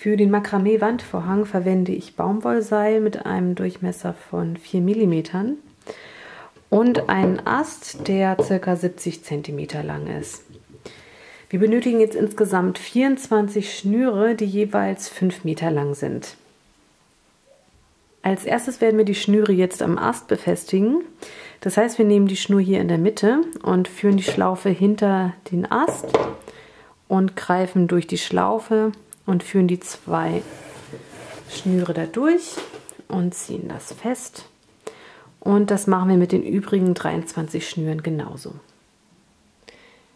Für den Makramee-Wandvorhang verwende ich Baumwollseil mit einem Durchmesser von 4 mm und einen Ast, der ca. 70 cm lang ist. Wir benötigen jetzt insgesamt 24 Schnüre, die jeweils 5 Meter lang sind. Als erstes werden wir die Schnüre jetzt am Ast befestigen. Das heißt, wir nehmen die Schnur hier in der Mitte und führen die Schlaufe hinter den Ast und greifen durch die Schlaufe und führen die zwei Schnüre da durch und ziehen das fest. Und das machen wir mit den übrigen 23 Schnüren genauso.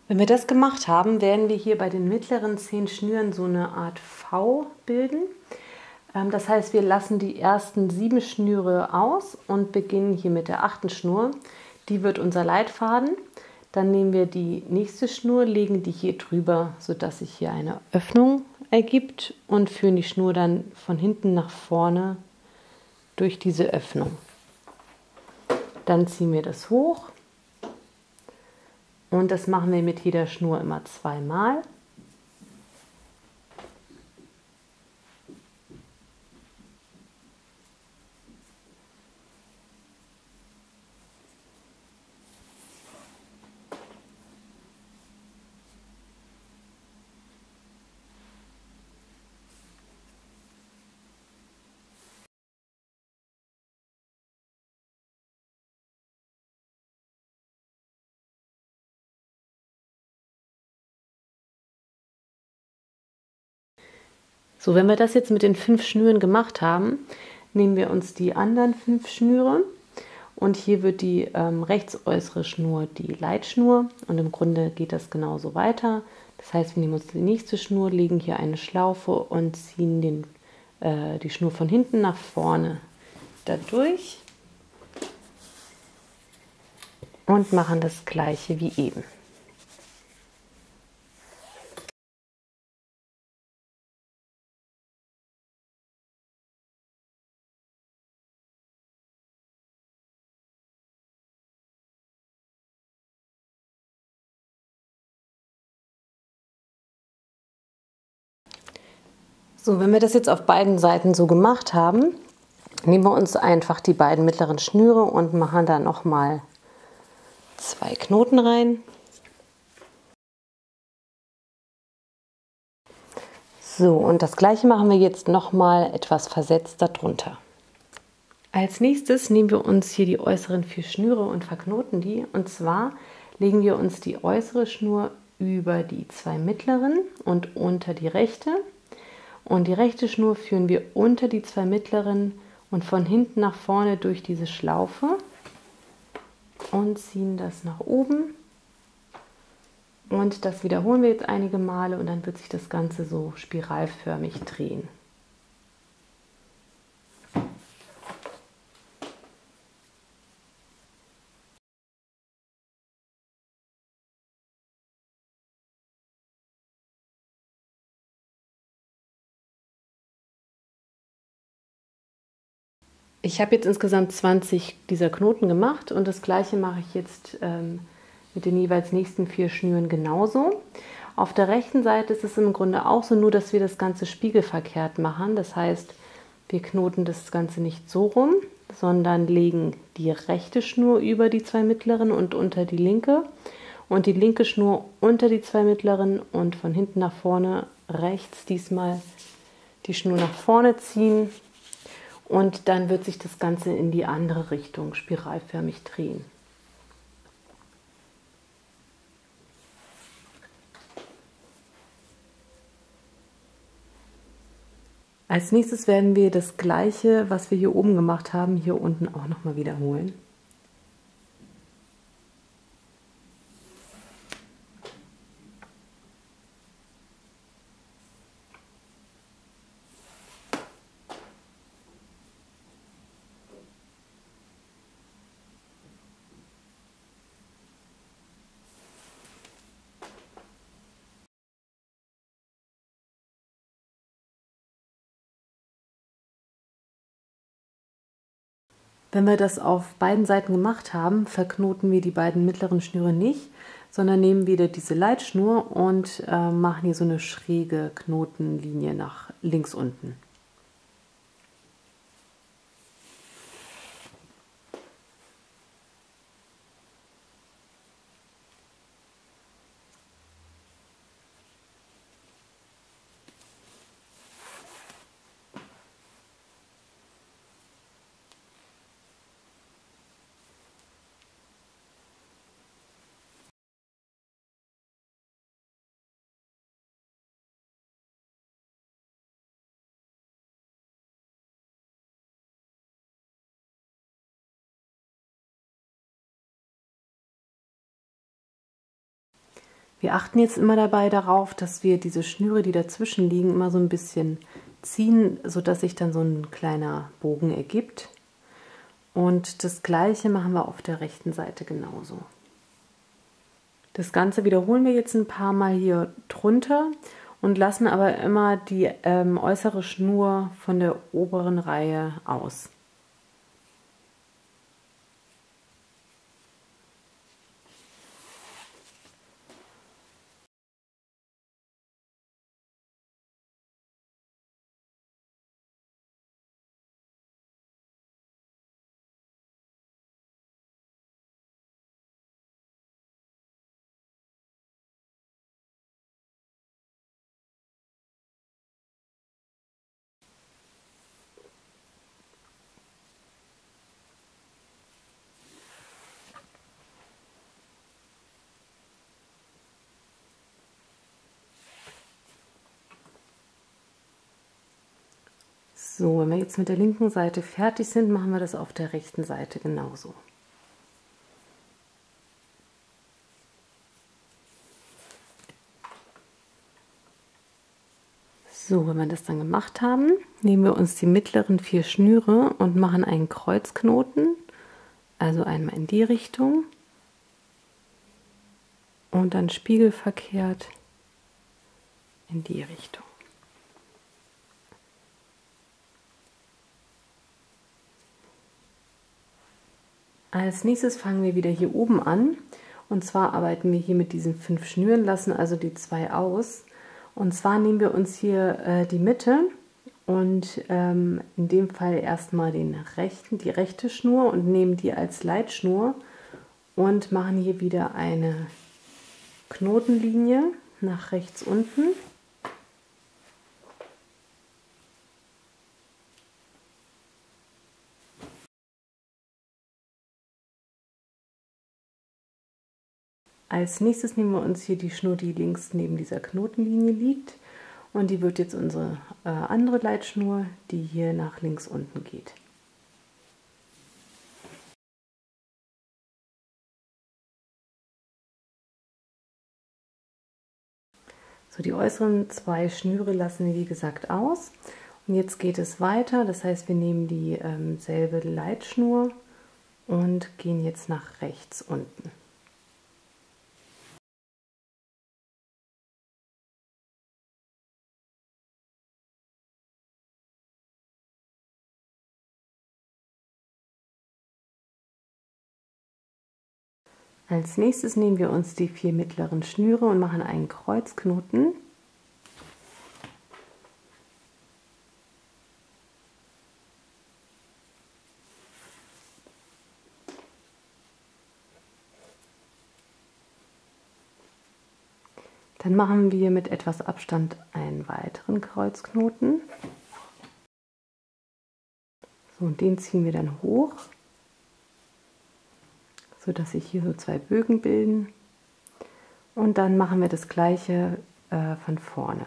Wenn wir das gemacht haben, werden wir hier bei den mittleren 10 Schnüren so eine Art V bilden. Ähm, das heißt, wir lassen die ersten sieben Schnüre aus und beginnen hier mit der achten Schnur. Die wird unser Leitfaden. Dann nehmen wir die nächste Schnur, legen die hier drüber, sodass sich hier eine Öffnung ergibt und führen die Schnur dann von hinten nach vorne durch diese Öffnung. Dann ziehen wir das hoch und das machen wir mit jeder Schnur immer zweimal. So, wenn wir das jetzt mit den fünf Schnüren gemacht haben, nehmen wir uns die anderen fünf Schnüre und hier wird die ähm, rechtsäußere Schnur die Leitschnur und im Grunde geht das genauso weiter. Das heißt, wir nehmen uns die nächste Schnur, legen hier eine Schlaufe und ziehen den, äh, die Schnur von hinten nach vorne dadurch und machen das gleiche wie eben. So, wenn wir das jetzt auf beiden Seiten so gemacht haben, nehmen wir uns einfach die beiden mittleren Schnüre und machen da nochmal zwei Knoten rein. So, und das gleiche machen wir jetzt nochmal etwas versetzt darunter. Als nächstes nehmen wir uns hier die äußeren vier Schnüre und verknoten die. Und zwar legen wir uns die äußere Schnur über die zwei mittleren und unter die rechte und die rechte Schnur führen wir unter die zwei mittleren und von hinten nach vorne durch diese Schlaufe und ziehen das nach oben. Und das wiederholen wir jetzt einige Male und dann wird sich das Ganze so spiralförmig drehen. Ich habe jetzt insgesamt 20 dieser Knoten gemacht und das gleiche mache ich jetzt ähm, mit den jeweils nächsten vier Schnüren genauso. Auf der rechten Seite ist es im Grunde auch so, nur dass wir das Ganze spiegelverkehrt machen. Das heißt, wir knoten das Ganze nicht so rum, sondern legen die rechte Schnur über die zwei mittleren und unter die linke und die linke Schnur unter die zwei mittleren und von hinten nach vorne rechts diesmal die Schnur nach vorne ziehen und dann wird sich das Ganze in die andere Richtung spiralförmig drehen. Als nächstes werden wir das gleiche, was wir hier oben gemacht haben, hier unten auch nochmal wiederholen. Wenn wir das auf beiden Seiten gemacht haben, verknoten wir die beiden mittleren Schnüre nicht, sondern nehmen wieder diese Leitschnur und äh, machen hier so eine schräge Knotenlinie nach links unten. Wir achten jetzt immer dabei darauf, dass wir diese Schnüre, die dazwischen liegen, immer so ein bisschen ziehen, sodass sich dann so ein kleiner Bogen ergibt. Und das gleiche machen wir auf der rechten Seite genauso. Das Ganze wiederholen wir jetzt ein paar Mal hier drunter und lassen aber immer die ähm, äußere Schnur von der oberen Reihe aus. So, wenn wir jetzt mit der linken Seite fertig sind, machen wir das auf der rechten Seite genauso. So, wenn wir das dann gemacht haben, nehmen wir uns die mittleren vier Schnüre und machen einen Kreuzknoten, also einmal in die Richtung und dann spiegelverkehrt in die Richtung. Als nächstes fangen wir wieder hier oben an. Und zwar arbeiten wir hier mit diesen fünf Schnüren, lassen also die zwei aus. Und zwar nehmen wir uns hier äh, die Mitte und ähm, in dem Fall erstmal den rechten, die rechte Schnur und nehmen die als Leitschnur und machen hier wieder eine Knotenlinie nach rechts unten. Als nächstes nehmen wir uns hier die Schnur, die links neben dieser Knotenlinie liegt. Und die wird jetzt unsere äh, andere Leitschnur, die hier nach links unten geht. So, die äußeren zwei Schnüre lassen wir wie gesagt aus. Und jetzt geht es weiter, das heißt wir nehmen dieselbe ähm, Leitschnur und gehen jetzt nach rechts unten. Als nächstes nehmen wir uns die vier mittleren Schnüre und machen einen Kreuzknoten. Dann machen wir mit etwas Abstand einen weiteren Kreuzknoten. So, und den ziehen wir dann hoch so dass sich hier so zwei Bögen bilden. Und dann machen wir das gleiche äh, von vorne.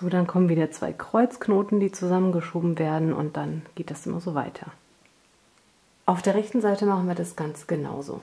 So, dann kommen wieder zwei Kreuzknoten, die zusammengeschoben werden und dann geht das immer so weiter. Auf der rechten Seite machen wir das ganz genauso.